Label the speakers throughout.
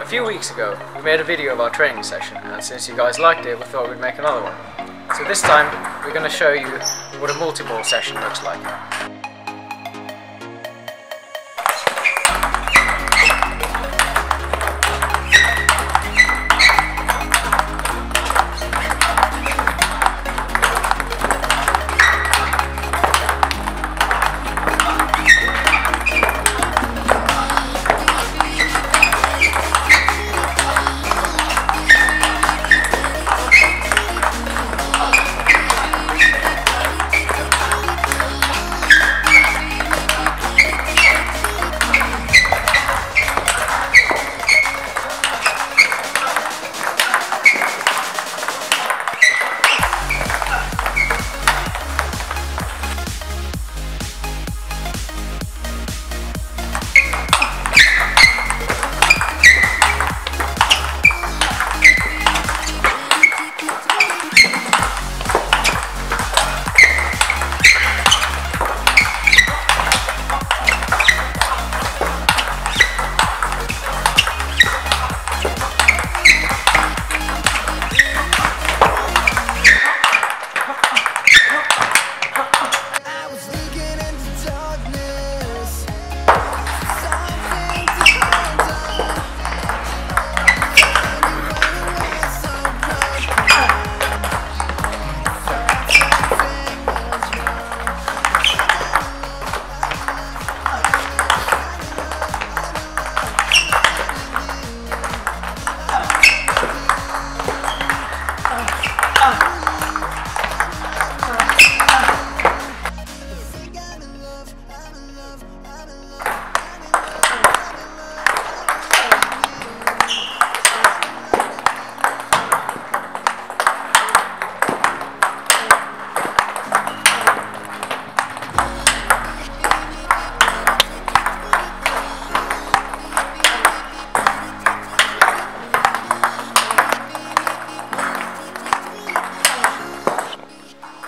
Speaker 1: A few weeks ago, we made a video of our training session, and since you guys liked it, we thought we'd make another one. So this time, we're going to show you what a multi-ball session looks like.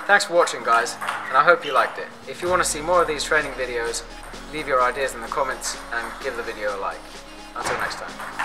Speaker 1: Thanks for watching guys, and I hope you liked it. If you want to see more of these training videos, leave your ideas in the comments and give the video a like. Until next time.